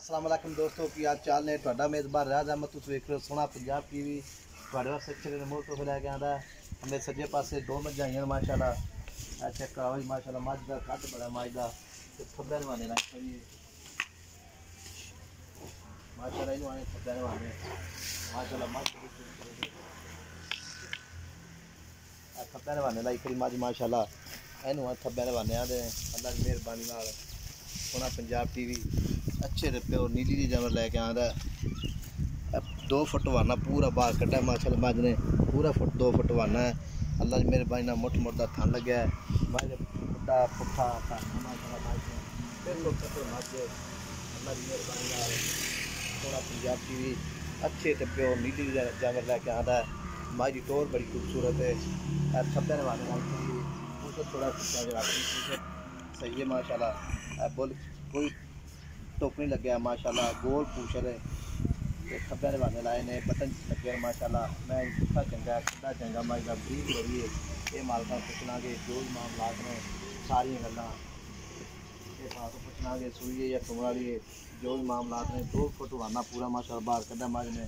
ਅਸਲਾਮ ਅਲੈਕਮ ਦੋਸਤੋ, ਕੀ ਹਾਲ ਚਾਲ ਨੇ? ਤੁਹਾਡਾ ਮੇਜ਼ਬਾਨ ਰਾਜ ਅਹਿਮਦ, ਤੁਸੀਂ ਵੇਖ ਰਹੇ ਹੋ ਸੋਹਣਾ ਪੰਜਾਬ ਟੀਵੀ ਤੁਹਾਡੇ ਵਾਸਤੇ ਅੱਛੇ ਰਿਮੋਟ ਤੋਂ ਲੈ ਕੇ ਆਂਦਾ ਹਮੇ ਸੱਜੇ ਪਾਸੇ ਦੋ ਮੱਝਾਂ ਆਈਆਂ ਮਾਸ਼ਾਅੱਲਾ। ਅੱਛਾ ਚੈੱਕ ਜੀ, ਮਾਸ਼ਾਅੱਲਾ, ਮੱਝ ਦਾ ਕੱਟ ਬੜਾ ਮੱਝ ਦਾ। ਤੇ ਥੱਬੇ ਰਵਾਨੇ ਨਾਲ ਜੀ। ਮਾਸ਼ਾਅੱਲਾ, ਇਹਨੂੰ ਆਏ ਥੱਬੇ ਰਵਾਨੇ ਮਾਸ਼ਾਅੱਲਾ, ਮੱਝ ਆ ਥੱਬੇ ਰਵਾਨੇ ਲਈ ਕਰੀ ਮੱਝ, ਮਾਸ਼ਾਅੱਲਾ। ਇਹਨੂੰ ਆ ਥੱਬੇ ਰਵਾਨੇ ਆ ਦੇ ਅੱਲਾ ਦੀ ਮਿਹਰਬਾਨੀ ਨਾਲ ਸੋਹਣਾ ਪੰਜਾਬ ਟੀਵੀ अच्छे रिपे और नीली की जानवर लैके आता रहा है दो फुट वाना पूरा बाल कटा माशा बाज ने पूरा फुट, दो फुट वाना है। अल्लाह मेरे भाई ना मुठ मोटा थान लग गया है। भाई फुटा तो तो थोड़ा पंजाब भी अच्छे डब्बे और नीली जानवर लैके आता है है हमारी टोर बड़ी खूबसूरत है। छब्बे वाले उसको थोड़ा सही है माशाला बोल, कोई ਇਹ ਥੱਬੇ ਵਾਲੇ ਨਾਲ ਉਹ ਥੋੜਾ ਸਿੱਧਾ ਜਿਹਾ ਰੱਖੀ ਸਹੀ ਹੈ ਮਾਸ਼ਾਅੱਲਾ ਬੋਲ ਕੋਈ ਟੋਪ ਨਹੀਂ ਲੱਗਿਆ ਮਾਸ਼ਾਅੱਲਾ ਗੋਲ ਪੂਛਰ ਹੈ ਤੇ ਖੱਬੇ ਵਾਲੇ ਲਾਏ ਨੇ ਬਟਨ ਲੱਗੇ ਮਾਸ਼ਾਅੱਲਾ ਮੈਂ ਕਿੱਥਾ ਚੰਗਾ ਕਿੱਥਾ ਚੰਗਾ ਮਾਈ ਦਾ ਬਰੀਕ ਬੜੀ ਹੈ ਇਹ ਮਾਲਕਾਂ ਨੂੰ ਪੁੱਛਣਾਗੇ ਜੋ ਵੀ ਮਾਮਲਾਤ ਨੇ ਸਾਰੀਆਂ ਗੱਲਾਂ ਇਹ ਬਾਤ ਪੁੱਛਣਾਗੇ ਸੂਈ ਹੈ ਜਾਂ ਸੁਣ ਵਾਲੀ ਹੈ ਜੋ ਵੀ ਮਾਮਲਾਤ ਨੇ ਦੋ ਫੁੱਟ ਵਾਨਾ ਪੂਰਾ ਮਾਸ਼ਾਅੱਲਾ ਬਾਹਰ ਕੱਢਿਆ ਮੱਝ ਨੇ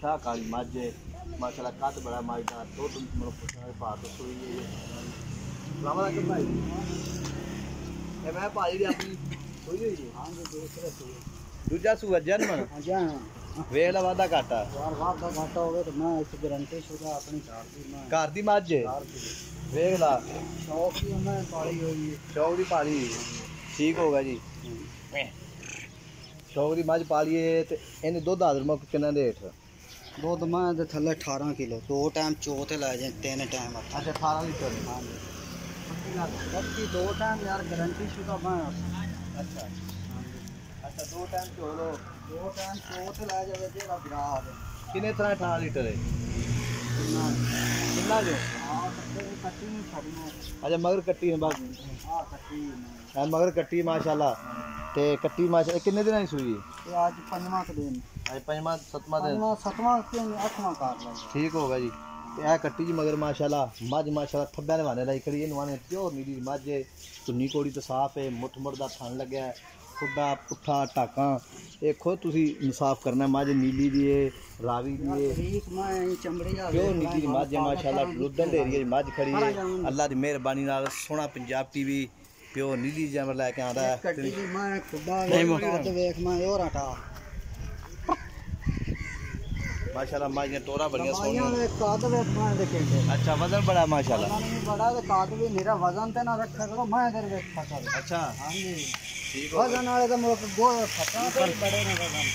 ਸ਼ਾਹ ਕਾਲੀ ਮੱਝ ਹੈ ਮਾਸ਼ਾਅੱਲਾ ਕੱਦ ਬੜਾ ਮੱਝ ਦਾ ਦੋ ਤਿੰਨ ਮੈਨੂੰ ਪੁੱਛਣਾਗੇ ਬਾਤ ਸੂਈ ਹੈ ਸਲਾਮ ਅਲੈਕਮ ਭਾਈ ਇਹ ਮੈਂ ਭਾਜੀ ਦੀ ਆਪਣੀ ਸੂਈ ਹੋਈ ਹੈ ਹਾਂ ਜੀ ਦੂਸਰੇ ਸੂਏ ਦੂਜਾ ਸੂਆ ਜਨਮ ਹਾਂ ਜਾਂ ਵੇਖ ਲਾ ਵਾਦਾ ਘਾਟਾ ਯਾਰ ਵਾਰ ਦਾ ਘਾਟਾ ਹੋਵੇ ਤਾਂ ਮੈਂ ਇਸ ਗਰੰਟੀ ਸ਼ੁਦਾ ਆਪਣੀ ਕਾਰ ਦੀ ਮੈਂ ਘਰ ਦੀ ਮੱਝ ਏ। ਕਾਰ ਦੀ ਵੇਖ ਲਾ ਸ਼ੌਕ ਹੀ ਮੈਂ ਪਾਲੀ ਹੋਈ ਹੈ ਸ਼ੌਕ ਦੀ ਪਾਲੀ ਠੀਕ ਹੋ ਗਿਆ ਜੀ ਸ਼ੌਕ ਦੀ ਮੱਝ ਪਾਲੀਏ ਤੇ ਇਹਨੇ ਦੁੱਧ ਆਦਰ ਮੁੱਕ ਕਿੰਨਾ ਦੇ ਹੇਠ ਦੁੱਧ ਮੈਂ ਦੇ ਥੱਲੇ 18 ਕਿਲੋ ਦੋ ਟਾਈਮ ਚੋ ਤੇ ਲੈ ਜਾਂ ਤਿੰਨ ਟਾਈਮ ਅੱਛਾ 18 ਲੀਟਰ ਹਾਂ ਜੀ ਬਾਕੀ ਦੋ ਟਾਈਮ ਯਾਰ ਗਰੰਟੀ ਸ਼ੁਦਾ ਮੈਂ अच्छा। अच्छा दो टाइम लीटर है? कितना जो? अच्छा मगर कट्टी है बाकी हाँ मगर कट्टी माशाल्लाह। ते कट्टी माशाल्लाह कितने दिन आई सूई? आज पंजवा दिन। आज पंजवा सतवा दिन। सतवा दिन आठवां ठीक होगा जी। ਪੰਜਵਾਂ ਸੱਤਵਾਂ ਕਿ ਅੱਠਵਾਂ ਕਰ ਲਿਆ ਠੀਕ ਹੋ ਗਿਆ ਜੀ ਤੇ ਇਹ ਕੱਟੀ ਜੀ ਮਗਰ ਮਾਸ਼ਾਅੱਲਾ ਮੱਝ ਮਾਸ਼ਾਅੱਲਾ ਥੱਬਿਆਂ ਦੇ ਵਾਨੇ ਲਈ ਖੜੀ ਇਹਨੂੰ ਆਨੇ ਪਿਓਰ ਨੀਲੀ ਮੱਝ ਏ ਚੁੰਨੀ ਕੋੜੀ ਤੇ ਸਾਫ ਹੈ ਮੁੱਠ ਮੁੱਠ ਦਾ ਥਣ ਲੱਗਿਆ ਹੈ, ਖੁੱਡਾ ਪੁੱਠਾ ਟਾਕਾਂ ਇਹ ਖੁਦ ਤੁਸੀਂ ਇਨਸਾਫ ਕਰਨਾ ਮੱਝ ਨੀਲੀ ਦੀ ਏ ਰਾਵੀ ਦੀ ਏ ਤਰੀਕ ਮੈਂ ਚਮੜੀ ਆ ਪਿਓਰ ਨੀਲੀ ਦੀ ਮੱਝ ਹੈ ਮਾਸ਼ਾਅੱਲਾ ਲੁੱਧਨ ਦੇ ਏਰੀਏ 'ਚ ਮੱਝ ਖੜੀ ਹੈ ਅੱਲਾ ਦੀ ਮਿਹਰਬਾਨੀ ਨਾਲ ਸੋਹਣਾ ਪੰਜਾਬ ਟੀਵੀ ਪਿਓਰ ਨੀਲੀ ਜਾਨਵਰ ਲੈ ਕੇ ਆਂਦਾ ਹੈ ਕੱਟੀ ਦੀ ਮੈਂ ਖੁੱਡਾ ਨਹੀਂ ਵੇਖ ਤੇ ਵੇਖ ਮੈਂ ਹੋਰ ਹਟਾ माशाल्लाह माशाल्लाह टोरा बढ़िया सोने। काद वे खाने दे केंटे अच्छा वज़न बड़ा माशाल्लाह। बड़ा वे काद वे मेरा वज़न ते ना रखा करो मैं इधर वे खाता अच्छा हाँ जी। ठीक हो वज़न वाले तो मुल्क गो खाता बड़े ना वज़न।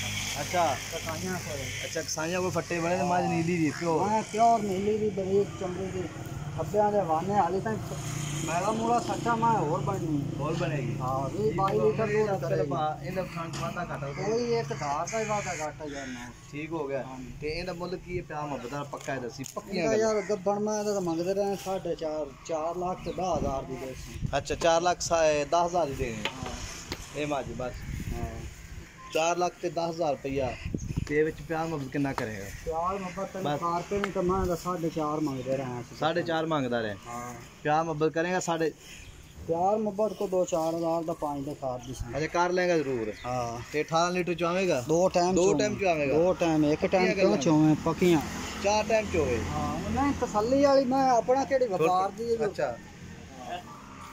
अच्छा। कसाइयाँ से अच्छा कसाइयाँ को फट्टे बड़े माज नीली दी प्योर। हाँ प्योर नीली दी बड़ी चमड़ी दी। खब्बे वाले वाने हाले तक ਚਮੜੀ ਦੀ ਖੱਬਿਆਂ ਦੇ ਵਾਨੇ ਹਾਲੇ ਤਾਂ ਮੇਰਾ ਮੂਲਾ ਸੱਚਾ ਮੈਂ ਹੋਰ ਬਣਨੀ ਹੋਰ ਬਣੇਗੀ ਹਾਂ ਵੀ 22 ਲੀਟਰ ਦੁੱਧ ਕਰੇਗੀ ਇਹਦਾ ਖਾਣ ਵਾਦਾ ਘਾਟਾ ਕੋਈ ਇੱਕ ਧਾਰ ਦਾ ਹੀ ਵਾਦਾ ਘਾਟਾ ਜਾਣਾ ਠੀਕ ਹੋ ਗਿਆ ਤੇ ਇਹਦਾ ਮੁੱਲ ਕੀ ਹੈ ਪਿਆ ਮੁਹੱਬਤ ਦਾ ਪੱਕਾ ਹੈ ਦੱਸੀ ਪੱਕੀਆਂ ਇਹਦਾ ਗੱਲਾਂ ਯਾਰ ਗੱਬਣ ਮੈਂ ਤਾਂ ਮੰਗਦੇ ਰਹੇ 4.5 4 ਲੱਖ ਤੇ 10000 ਦੀ ਦੇਸੀ ਅੱਛਾ 4 ਲੱਖ 10000 ਦੀ ਦੇਣੀ ਹਾਂ ਇਹ ਮਾਜੀ ਬਸ ਹਾਂ 4 ਲੱਖ ਤੇ 10000 ਰੁਪਈਆ ਇਹ ਵਿੱਚ ਪਿਆ ਮੁਹੱਬਤ ਕਿੰਨਾ ਕਰੇਗਾ? ਪਿਆਰ ਮੁਹੱਬਤ ਤੇ ਬਸ। ਕਾਰ ਤੇ ਨਹੀਂ ਤਾਂ ਮੈਂ ਤਾਂ 4.5 ਮੰਗਦੇ ਰਹੇ ਸੀ 4.5 ਮੰਗਦਾ ਰਹੇ। ਹਾਂ। ਪਿਆ ਮੁਹੱਬਤ ਕਰੇਗਾ ਸਾਡੇ ਪਿਆਰ ਮੁਹੱਬਤ ਕੋ 2-4000 ਦਾ ਪੰਜ ਦੇ ਖਾਰ ਦੀ ਸੀ ਅਜੇ ਕਰ ਲੇਗਾ ਜ਼ਰੂਰ। ਹਾਂ। ਤੇ 18 ਲੀਟਰ ਚ ਆਵੇਗਾ ਦੋ ਟਾਈਮ ਦੋ ਚੋਵੇਂ। time ਚ ਆਵੇਗਾ। ਦੋ ਟਾਈਮ ਇੱਕ ਟਾਈਮ ਕਿਉਂ। ਚੋਵੇਂ? ਪੱਕੀਆਂ। ਚਾਰ ਟਾਈਮ ਚ ਹੋਵੇ ਹਾਂ ਨਹੀਂ ਤਸੱਲੀ ਵਾਲੀ ਮੈਂ ਆਪਣਾ ਕਿਹੜੀ ਵਪਾਰ ਦੀ ਅੱਛਾ।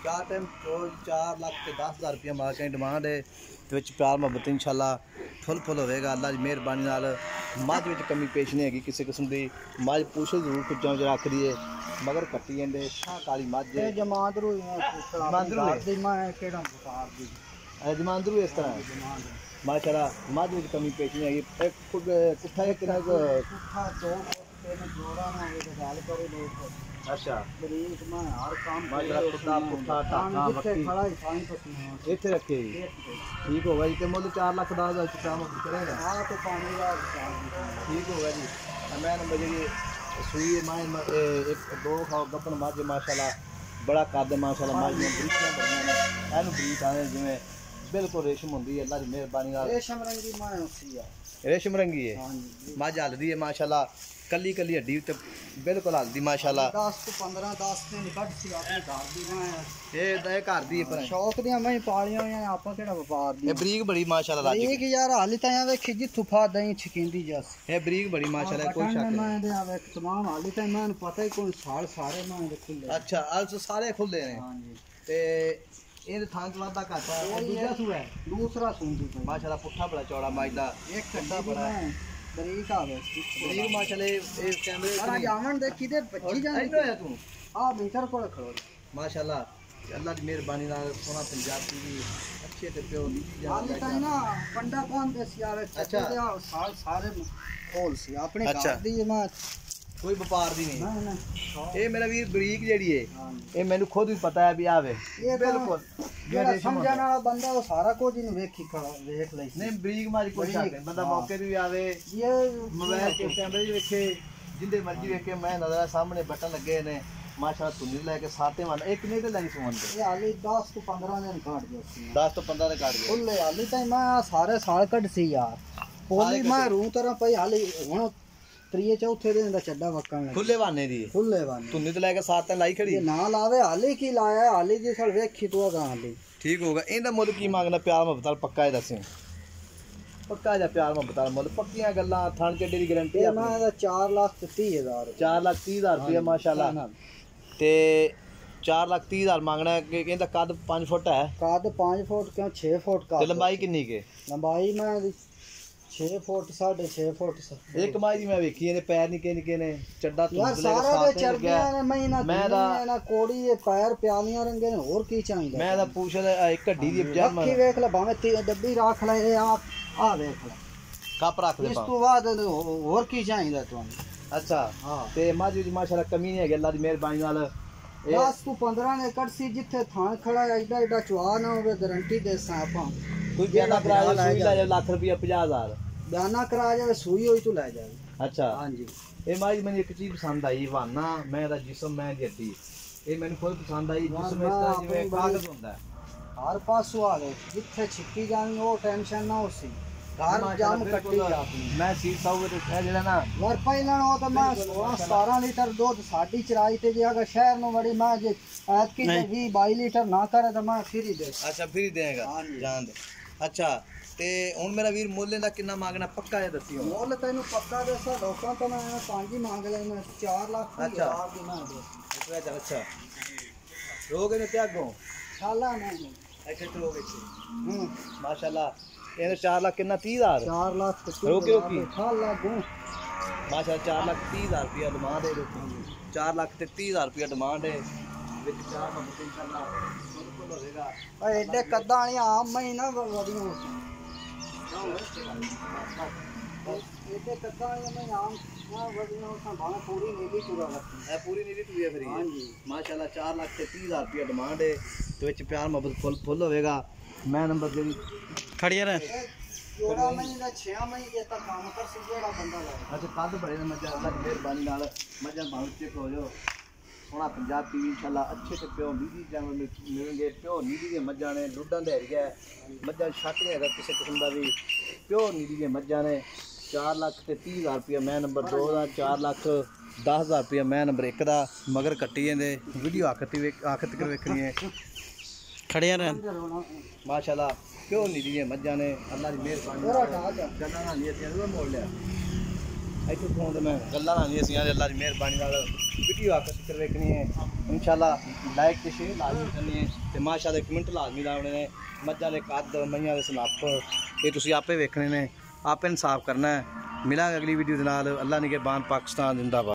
ਚਾਰ ਟਾਈਮ ਰੋਜ਼ 4 ਲੱਖ ਤੇ 10000 ਰੁਪਏ ਮਾਲਕਾਂ ਦੀ ਡਿਮਾਂਡ ਹੈ ਤੇ ਵਿੱਚ ਪਿਆਰ ਮੁਹੱਬਤ ਇਨਸ਼ਾਅੱਲਾ ਫੁੱਲ ਫੁੱਲ ਹੋਵੇਗਾ। ਅੱਲਾ ਦੀ ਮਿਹਰਬਾਨੀ ਨਾਲ ਮੱਝ ਵਿੱਚ ਕਮੀ ਪੇਸ਼ ਨਹੀਂ ਹੈਗੀ ਕਿਸੇ ਕਿਸਮ ਦੀ। ਮੱਝ ਪੂਛ ਜ਼ਰੂਰ ਕੁੱਜਾਂ ਚ ਰੱਖਦੀ ਹੈ ਮਗਰ ਕੱਟੀ ਜਾਂਦੇ ਸ਼ਾਹ ਕਾਲੀ ਮੱਝ ਹੈ। ਜਮਾਂਦਰੂ ਜਮਾਂਦਰੂ ਦੀ ਮੈਂ ਕਿਹੜਾ ਬੁਖਾਰ ਦੀ? ਜਮਾਂਦਰੂ ਇਸ ਤਰ੍ਹਾਂ ਹੈ। ਮਾਸ਼ਾਅੱਲਾ ਮੱਝ ਵਿੱਚ ਕਮੀ ਪੇਸ਼ ਨਹੀਂ ਹੈਗੀ। ਕੁੱਠਾ ਕਿੰਨਾ ਕੁੱਠਾ 2 તેને જોડાના એ ગાલ કરી લે છે ਅੱਛਾ। ਸਰੀਰ ਹਰ ਕੰਮ ਮਾਜਰਾ ਕੁੱਤਾ ਪੁੱਠਾ ਟਾਕਾ ਜਿੱਥੇ ਖੜਾ ਹੀ ਸਾਈਂ ਪਸਨਾ ਇੱਥੇ ਰੱਖੇ ਜੀ ਠੀਕ ਹੋਗਾ ਜੀ ਤੇ ਮੁੱਲ 4 ਲੱਖ 10 ਹਜ਼ਾਰ ਚ ਕੰਮ ਕਰੇਗਾ। ਹਾਂ ਤੇ ਪਾਣੀ ਦਾ ਠੀਕ ਹੋਗਾ ਜੀ। ਮੈਂ ਨੰਬਰ ਜਿਹੜੀ ਸੂਈ ਮੈਂ ਇੱਕ ਦੋ ਖਾਓ ਗੱਪਨ ਮਾਜੇ ਮਾਸ਼ਾਅੱਲਾ ਬੜਾ ਕੱਦ ਮਾਸ਼ਾਅੱਲਾ ਮਾਜੇ ਬਰੀਕਾਂ ਬਣੀਆਂ ਨੇ। ਇਹਨੂੰ ਬਰੀਕ ਆਵੇ ਜਿਵੇਂ ਬਿਲਕੁਲ ਰੇਸ਼ਮ ਹੁੰਦੀ ਹੈ ਅੱਲਾ ਦੀ ਮਿਹਰਬਾਨੀ ਨਾਲ ਰੇਸ਼ਮ ਰੰਗੀ ਮੈਂ ਉਸੀ ਆ ਰੇਸ਼ਮ ਰੰਗੀ ਹੈ ਹਾਂਜੀ ਮੱਝ ਹਲਦੀ ਹੈ ਮਾਸ਼ਾਅੱਲਾ ਕੱਲੀ ਕੱਲੀ ਹੱਡੀ ਤੇ ਬਿਲਕੁਲ ਹਲਦੀ ਮਾਸ਼ਾਅੱਲਾ 10 ਤੋਂ 15 10 ਦਿਨ ਕੱਢ ਸੀ ਆਪਣੇ ਘਰ ਦੀ ਮੈਂ ਇਹ ਤਾਂ ਇਹ ਘਰ ਦੀ ਹੈ ਪਰ ਸ਼ੌਕ ਦੀਆਂ ਮੈਂ ਪਾਲੀਆਂ ਹੋਈਆਂ ਨੇ, ਆਪਾਂ ਕਿਹੜਾ ਵਪਾਰ ਦੀ ਇਹ ਬਰੀਕ ਬੜੀ ਮਾਸ਼ਾਅੱਲਾ ਰੱਜ ਇਹ ਕਿ ਯਾਰ ਹਾਲੀ ਤਾਂ ਐਵੇਂ ਖਿੱਜੀ ਤੁਫਾ ਦਈ ਛਕਿੰਦੀ ਜਸ ਇਹ ਬਰੀਕ ਬੜੀ ਮਾਸ਼ਾਅੱਲਾ ਕੋਈ ਸ਼ੱਕ ਨਹੀਂ ਮੈਂ ਦੇ ਆਵੇ ਤਮਾਮ ਹਾਲੀ ਤਾਂ ਮੈਨੂੰ ਪਤਾ ਹੀ ਕੋਈ ਸਾਲ ਸਾਰੇ ਮੈਂ ਦੇ ਖੁੱਲੇ ਅੱਛਾ ਅਲਸ ਸਾਰੇ ਖੁੱਲੇ ਨੇ ਹਾਂਜੀ ਤੇ ਇਹਦੇ ਥਾਂ ਚ ਵਾਧਾ ਘੱਟ ਹੈ ਇਹ ਦੂਜਾ ਸੂ ਹੈ ਦੂਸਰਾ ਸੁਣਦੀ ਪਈ ਮਾਸ਼ਾਅੱਲਾ ਪੁੱਠਾ ਬੜਾ ਚੌੜਾ ਮੱਝ ਦਾ ਇੱਕ ਕੱਢਾ ਬੜਾ ਬਰੀਕ ਆਵੇ ਬਰੀਕ ਮਾਸ਼ਾਅੱਲਾ ਇਹ ਇਹ ਕੈਮਰੇ ਚ ਆ ਨਹੀਂ ਜਾਵਣ ਦੇ ਕਿਤੇ ਬੱਚੀ ਜਾਂਦੀ ਇੱਧਰ ਆਇਆ ਤੂੰ ਆ ਮੀਟਰ ਕੋਲ ਖੜੋ ਮਾਸ਼ਾਅੱਲਾ ਅੱਲਾ ਦੀ ਮਿਹਰਬਾਨੀ ਨਾਲ ਸੋਹਣਾ ਪੰਜਾਬ ਟੀਵੀ ਅੱਛੇ ਤੇ ਪਿਓ ਦੀ ਹਾਲੀ ਤਾਂ ਨਾ ਪੰਡਾ ਕੌਣ ਦੇ ਸੀ ਆਵੇ ਅੱਛਾ। ਚੱਕੇ ਦੇ ਆ ਸਾਲ ਸਾਰੇ ਹੋਲ ਸੀ ਕੋਈ ਵਪਾਰ ਦੀ ਨਹੀਂ। ਇਹ ਮੇਰਾ ਵੀਰ ਬਰੀਕ ਜਿਹੜੀ ਏ ਇਹ ਮੈਨੂੰ ਖੁਦ ਵੀ ਪਤਾ ਹੈ ਵੀ ਆਵੇ ਬਿਲਕੁਲ। ਜਿਹੜਾ। ਸਮਝਣ ਵਾਲਾ ਬੰਦਾ ਉਹ ਸਾਰਾ ਕੁਝ ਹੀ ਵੇਖੀ ਖੜਾ ਵੇਖ ਲਈ ਨਹੀਂ ਬਰੀਕ ਮਾਰੀ ਕੋਈ ਨਹੀਂ ਬੰਦਾ। ਮੌਕੇ ਤੇ ਵੀ ਆਵੇ। ਇਹ ਮੋਬਾਈਲ ਤੇ ਕੈਮਰੇ 'ਚ ਵੇਖੇ ਜਿੰਦੇ ਮਰਜ਼ੀ ਵੇਖੇ ਮੈਂ ਨਜ਼ਰ ਸਾਹਮਣੇ ਬਟਨ ਲੱਗੇ ਨੇ। ਮਾਸ਼ਾਅੱਲਾ ਤੁਨੀ ਲੈ ਕੇ ਸਾਤੇ ਮਨ ਇੱਕ ਨਹੀਂ ਤੇ ਲੈਣੀ ਸੁਮਨ ਤੇ ਇਹ ਹਾਲੀ 10 ਤੋਂ 15 ਦਿਨ ਕੱਢ ਗਿਆ ਸੀ। 10 ਤੋਂ 15 ਦੇ ਕੱਢ ਗਏ ਫੁੱਲੇ ਹਾਲੀ ਤਾਂ ਮੈਂ ਸਾਰੇ ਸਾਲ ਕੱਢ ਸੀ ਯਾਰ। ਪੋਲੀ ਮੈਂ ਰੂ ਤਰ੍ਹਾਂ ਪਈ ਹਾਲੀ ਹੁਣ ਤਰੀਏ ਚੌਥੇ ਦਿਨ ਦਾ ਚੱਡਾ ਵਕਣ ਲੱਗਾ। ਖੁੱਲੇ ਬਾਨੇ ਦੀ। ਫੁੱਲੇ ਬਣ ਤੁਨੀ ਤੇ ਲੈ ਕੇ ਸਾਤੇ ਲਾਈ ਖੜੀ। ਨਾ ਲਾਵੇ ਹਾਲੀ ਕੀ ਲਾਇਆ ਹਾਲੀ ਜੀ ਸਲ ਵੇਖੀ ਤੂੰ ਅਗਾਂ ਹਾਲੀ। ਠੀਕ ਹੋਗਾ ਇਹਦਾ ਮੁੱਲ ਕੀ ਮੰਗਣਾ? ਪਿਆਰ ਮੁਹੱਬਤ ਨਾਲ ਪੱਕਾ ਇਹ ਦੱਸੇ। ਪੱਕਾ ਜਾਂ ਪਿਆਰ ਮੁਹੱਬਤ ਨਾਲ ਮੁੱਲ। ਪੱਕੀਆਂ ਗੱਲਾਂ ਥਣ ਚੱਡੇ ਦੀ ਗਾਰੰਟੀ ਆ ਮੈਂ ਇਹਦਾ 4 ਲੱਖ ਤੇ 30 ਹਜ਼ਾਰ। 4 ਲੱਖ 30 ਹਜ਼ਾਰ ਰੁਪਏ ਮਾਸ਼ਾਅੱਲਾ। ਤੇ 4 ਲੱਖ 30 ਹਜ਼ਾਰ ਮੰਗਣਾ ਹੈ ਕਿ ਇਹਦਾ ਕੱਦ 5 ਫੁੱਟ ਹੈ? ਕੱਦ 5 ਫੁੱਟ ਕਿਉਂ 6 ਫੁੱਟ ਤੇ ਕੱਦ? ਲੰਬਾਈ ਕਿੰਨੀ ਕੇ ਲੰਬਾਈ ਮੈਂ 6 ਫੁੱਟ 6.5 ਫੁੱਟ ਸ- ਇਹ ਕਮਾਈ ਦੀ ਮੈਂ ਵੇਖੀ ਇਹਦੇ ਪੈਰ ਨਿੱਕੇ ਨਿੱਕੇ ਨੇ ਚੱਡਾ ਯਾਰ ਤੁੰਦ ਲੈ ਕੇ ਸਾਰਾ ਦੇ ਲੱਗਿਆ। ਨੇ ਮੈਂ ਨਾ ਮੈਂ ਮੈਂ ਤਾਂ- ਨਾ ਕੋੜੀ ਇਹ ਪੈਰ ਪਿਆਲੀਆਂ ਰੰਗੇ ਨੇ ਹੋਰ ਕੀ ਚਾਹੀਦਾ ਮੈਂ ਤਾਂ ਪੁੱਛ ਰਿਹਾ ਇੱਕ ਢੱਡੀ ਦੀ ਅੱਖੀ ਜਰਮਨ ਵੇਖ ਲੈ ਭਾਵੇਂ ਤੀ ਡੱਬੀ ਰੱਖ ਲੈ ਇਹ ਆ ਆ ਵੇਖ ਲੈ। ਕੱਪ ਰੱਖ ਦੇ ਇਸ ਪਾ ਤੋਂ ਬਾਅਦ ਹੋ- ਹੋਰ ਕੀ ਚਾਹੀਦਾ ਤੁਹਾਨੂੰ? ਅੱਛਾ ਹਾਂ। ਤੇ ਮਾਝ ਵਿੱਚ ਮਾਸ਼ਾਅੱਲਾ ਕਮੀ ਨਹੀਂ ਹੈਗੀ ਅੱਲਾ ਦੀ ਮਿਹਰਬਾਨੀ ਨਾਲ। ਇਹ 10 ਤੋਂ 15 ਨੇ ਕੱਢ ਸੀ ਜਿੱਥੇ ਥਾਂ ਖੜਾ ਐਡਾ ਐਡਾ ਚਵਾ ਨਾ ਹੋਵੇ ਗਾਰੰਟੀ ਦੇ ਸਾਂ ਆਪਾਂ ਕੋਈ ਬਿਆਨਾ ਕਰਾ ਜਾ ਸੂਈ ਲੈ ਜਾ ਲੱਖ ਰੁਪਇਆ 50000 ਬਿਆਨਾ ਕਰਾ ਜਾਵੇ ਸੂਈ ਹੋਈ ਤੂੰ ਲੈ ਜਾਵੇ ਅੱਛਾ। ਹਾਂਜੀ। ਇਹ ਮਾਝ ਮੈਨੂੰ ਇੱਕ ਚੀਜ਼ ਪਸੰਦ ਆਈ ਵਾਨਾ ਮੈਂ ਇਹਦਾ ਜਿਸਮ ਮੈਂ ਦੀ ਹੱਡੀ ਇਹ ਮੈਨੂੰ ਖੁਦ ਪਸੰਦ ਆਈ ਜਿਸਮ ਇਸ ਤਰ੍ਹਾਂ ਜਿਵੇਂ ਕਾਗਜ਼ ਹੁੰਦਾ ਹਰ ਪਾਸੋਂ ਆ ਗਏ। ਜਿੱਥੇ ਛਿੱਕੀ ਜਾਣੀ ਉਹ ਟੈਨਸ਼ਨ ਨਾ ਹੋਸੀ। ਘਰ ਜਾਮ। ਕੱਟੀ ਆਪਣੀ। ਮੈਂ ਸੀਟ ਸਾਊ ਤੇ ਇਹ ਜਿਹੜਾ ਨਾ। ਯਾਰ ਪਹਿਲਾਂ ਉਹ ਤਾਂ ਮੈਂ 16 17 ਲੀਟਰ ਦੁੱਧ ਸਾਡੀ ਚਰਾਈ ਤੇ ਜੇ ਅਗਰ ਸ਼ਹਿਰ ਨੂੰ ਵੜੀ ਮੈਂ ਜੇ ਐਤਕੀ 20 22 ਲੀਟਰ ਨਾ ਕਰੇ ਤਾਂ ਮੈਂ ਫਿਰ ਹੀ ਦੇ ਅੱਛਾ ਫਿਰ ਹੀ ਦੇਗਾ। ਜਾਣ ਦੇ। ਅੱਛਾ ਤੇ ਹੁਣ ਮੇਰਾ ਵੀਰ ਮੁੱਲ ਦਾ ਕਿੰਨਾ ਮੰਗਣਾ ਪੱਕਾ ਇਹ ਦੱਸਿਓ। ਮੁੱਲ ਤੈਨੂੰ ਪੱਕਾ ਦੱਸਾਂ ਲੋਕਾਂ ਤੋਂ ਮੈਂ ਪੰਜ ਹੀ ਮੰਗ ਲੈਣਾ 4 ਲੱਖ ਦੀ। ਹਜ਼ਾਰ ਦੀ ਮੈਂ ਦੇ ਅੱਛਾ। ਅੱਛਾ ਰੋਗੇ ਨੇ ਤਿਆਗੋ? ਛਾਲਾ ਨਹੀਂ ਅੱਛਾ ਚਲੋਗੇ ਹੂੰ। ਮਾਸ਼ਾਅੱਲਾ ਇਹਨੇ 4 ਲੱਖ ਕਿੰਨਾ 30000 4 ਲੱਖ ਤੇ ਰੋਕੀ, ਰੋਕੀ। ਛਾਲਾ ਗੂੰ ਮਾਸ਼ਾਅੱਲਾ 4 ਲੱਖ 30000 ਰੁਪਇਆ ਡਿਮਾਂਡ ਹੈ ਦੇਖੋ 4 ਲੱਖ ਤੇ 30000 ਰੁਪਇਆ ਡਿਮਾਂਡ ਹੈ। ਵਿੱਚ ਚਾਰ ਮੰਗਤੇ ਇਨਸ਼ਾਅੱਲਾ എന്റെ കദ്ദാണി അമ്മയിന വടിയും എന്റെ കദ്ദാണി അമ്മ ആം पूरी नीली पूरा है पूरी नीली टूरी है फिर हाँ जी माशाल्लाह चार लाख से तीस हज़ार रुपया डिमांड है तो बच्चे प्यार मोहब्बत फुल फुल होगा मैं नंबर दे खड़िया रहे ਜੋੜਾ ਮਹੀਨਾ 6 ਮਹੀਨੇ ਤੱਕ ਕੰਮ ਕਰ ਸੀ ਜਿਹੜਾ ਬੰਦਾ ਲਾ ਅੱਛਾ ਕੱਦ ਬੜੇ ਮੱਝਾਂ ਦਾ ਮਿਹਰਬਾਨੀ ਨਾਲ ਮੱਝਾਂ ਬਾਹਰ ਚੈੱਕ ਹੋ ਜਾਓ ਸੋਹਣਾ ਪੰਜਾਬ ਟੀਵੀ ਇਨਸ਼ਾਅੱਲਾ ਅੱਛੇ ਤੇ ਪਿਓ ਨੀਲੀ ਜਾਨਵਰ ਮਿਲ- ਮਿਲਣਗੇ ਪਿਓ ਨੀਲੀ ਦੀਆਂ ਮੱਝਾਂ ਨੇ ਲੁੱਡਾਂ ਦਾ ਏਰੀਆ ਹੈ ਮੱਝਾਂ ਛੱਕ ਨਹੀਂ ਹੈਗਾ ਕਿਸੇ ਕਿਸਮ ਦਾ ਵੀ ਪਿਓ ਨੀਲੀ ਦੀਆਂ ਮੱਝਾਂ ਨੇ 4 ਲੱਖ ਤੇ 30 ਹਜ਼ਾਰ ਰੁਪਇਆ ਮੈਂ ਨੰਬਰ 2 ਦਾ 4 ਲੱਖ 10000 ਰੁਪਇਆ ਮੈਂ ਨੰਬਰ 1 ਦਾ ਮਗਰ ਕੱਟੀ ਜਾਂਦੇ ਵੀਡੀਓ ਆਖਰ ਤੇ ਵੇਖ ਆਖਰ ਤੱਕ ਵੇਖਣੀ ਹੈ ਖੜਿਆ ਰਹਿਣ ਅੰਦਰ ਹੋਣਾ ਮਾਸ਼ਾਅੱਲਾ ਪਿਓ ਨੀਲੀ ਦੀਆਂ ਮੱਝਾਂ ਨੇ ਅੱਲਾ ਦੀ ਮਿਹਰਬਾਨੀ ਪੂਰਾ ਨਾਲ ਠਾ ਜਾ ਗੱਲਾਂ ਨਾਲ ਨਹੀਂ ਅਸੀਂ ਉਹ ਮੋੜ ਲਿਆ ਇੱਥੇ ਫੋਨ ਤੇ ਮੈਂ ਗੱਲਾਂ ਨਾਲ ਨਹੀਂ ਅਸੀਂ ਅੱਲਾ ਦੀ ਮਿਹਰਬਾਨੀ ਨਾਲ ਵੀਡੀਓ ਆਕਰ ਕਰ ਵੇਖਣੀ ਹੈ ਇਨਸ਼ਾਅੱਲਾ ਲਾਈਕ ਤੇ ਸ਼ੇਅਰ ਲਾਜ਼ਮੀ ਕਰਨੀ ਹੈ ਤੇ ਮਾਸ਼ਾਅੱਲਾ ਕਮੈਂਟ ਲਾਜ਼ਮੀ ਲਾਉਣੇ ਨੇ ਮੱਝਾਂ ਦੇ ਕੱਦ ਮਈਆਂ ਦੇ ਸਨਾਪ ਇਹ ਤੁਸੀਂ ਆਪੇ ਵੇਖਣੇ ਨੇ ਆਪੇ ਇਨਸਾਫ ਕਰਨਾ ਹੈ ਮਿਲਾਂਗੇ ਅਗਲੀ ਵੀਡੀਓ ਦੇ ਨਾਲ ਅੱਲਾ ਨਿਗਹਿਬਾਨ ਪਾਕਿਸਤਾਨ ਜਿੰਦਾਬਾਦ